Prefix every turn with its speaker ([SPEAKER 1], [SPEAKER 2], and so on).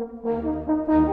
[SPEAKER 1] Música